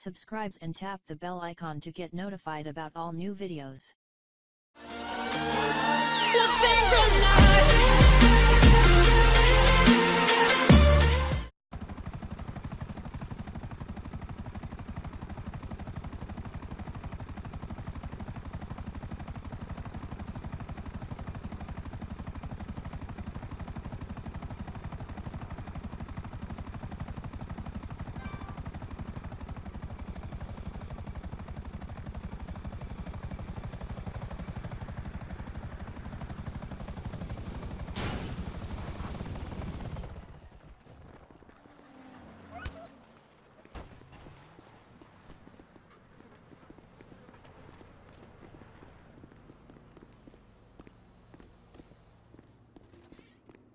subscribes and tap the bell icon to get notified about all new videos.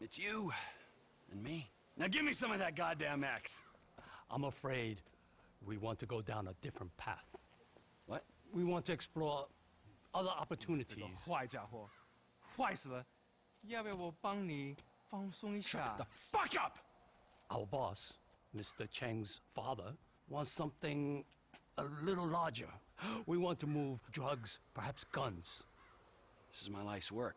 it's you and me. Now give me some of that goddamn X. I'm afraid we want to go down a different path. What? We want to explore other 这个 opportunities. 坏家伙，坏死了！要不要我帮你放松一下 The？fuck up! Our boss, Mr. Cheng's father, wants something a little larger. We want to move drugs, perhaps guns. This is my life's work.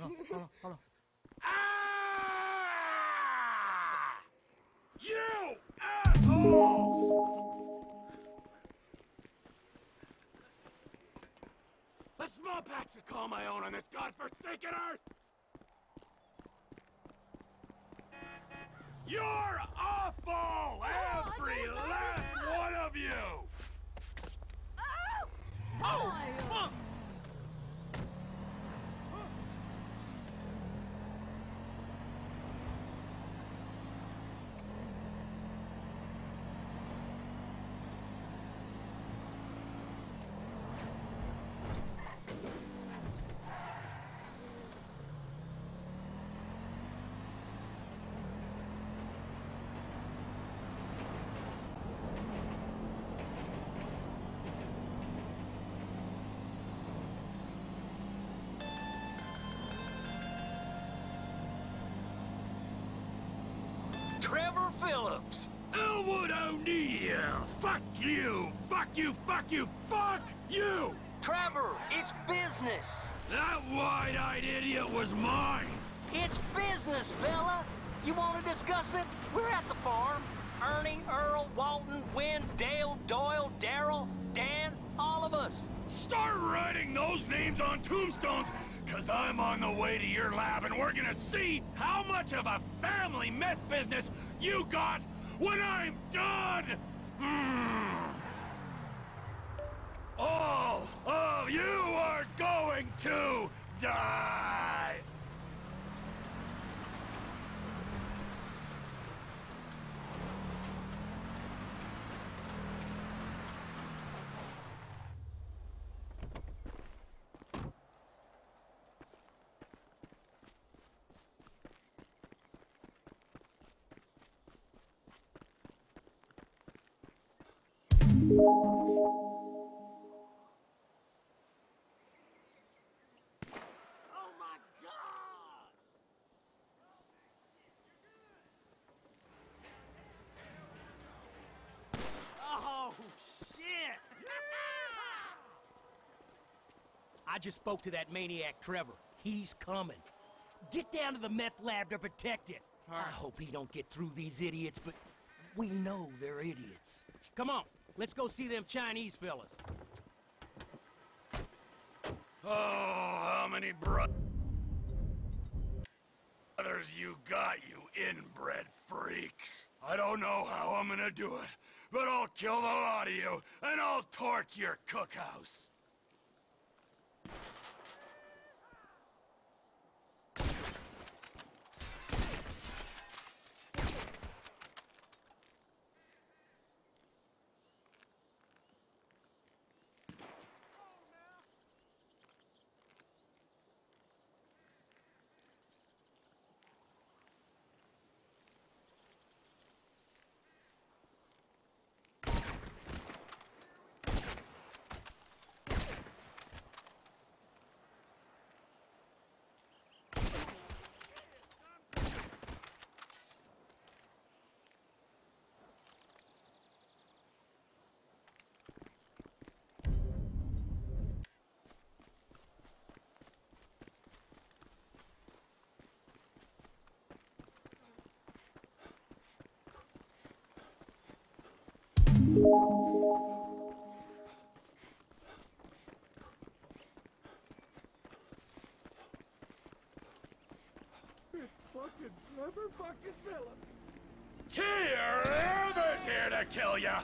Ah! You assholes! A small patch to call my own on this godforsaken earth! You're awful! Every last one of you! Oh! Fuck! Trevor Philips. Elwood O'Neil! Fuck you! Fuck you! Fuck you! Fuck you! Trevor, it's business. That wide-eyed idiot was mine! It's business, fella. You want to discuss it? We're at the farm. Ernie, Earl, Walton, Wynn, Dale, Doyle, Daryl, Dan, all of us. Start writing those names on tombstones, cause I'm on the way to your lab and we're gonna see how much of a family meth business you got when I'm done! Mm. All of you are going to die! I just spoke to that maniac Trevor. He's coming. Get down to the meth lab to protect it. Right. I hope he don't get through these idiots, but we know they're idiots. Come on let's go see them Chinese fellas. Oh, how many brothers you got, you inbred freaks? I don't know how I'm gonna do it, but I'll kill the lot of you, and I'll torch your cookhouse. Here, Ever's here to kill ya!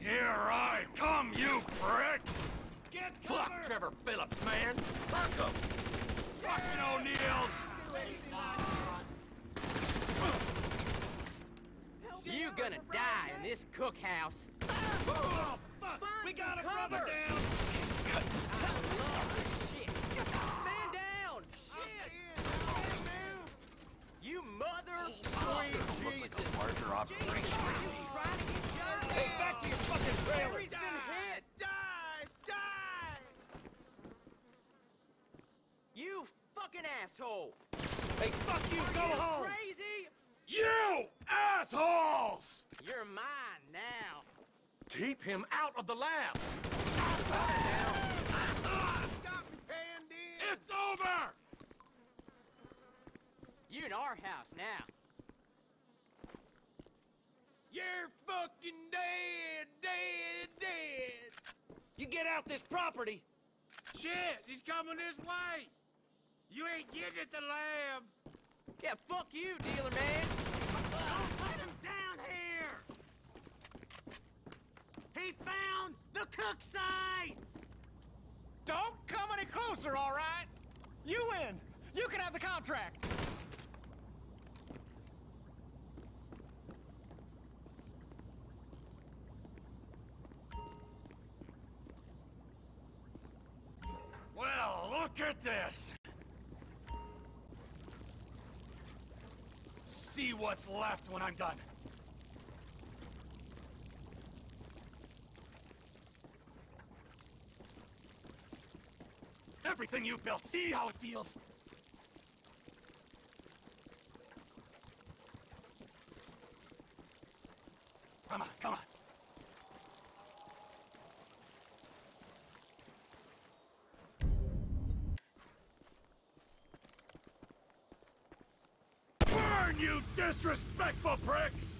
Here I come, you pricks! Get Fuck Trevor Philips, man! Fuck him! Fucking O'Neils! You gonna die in this cookhouse. Oh, we got a brother down! Shit. Man down! Shit! You mother sweet Jesus! Larger operation. You trying to get shot? Hey, back to your fucking trailer! He's been hit! Die! Die! You fucking asshole! Hey, fuck you! Go You home! crazy? You assholes! You're mine now. Keep him out of the lab! It's over! You in our house now. You're fucking dead, dead, dead! You get out this property! Shit, he's coming this way. You ain't getting at the lab. Yeah, fuck you, dealer man. Put him down here. He found the cook site! Don't come any closer, all right? You win. You can have the contract. See what's left when I'm done. Everything you built, see how it feels? Come on, come on. Burn, disrespectful pricks!